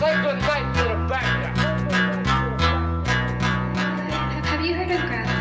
Say goodnight to the. Have you heard of gravity?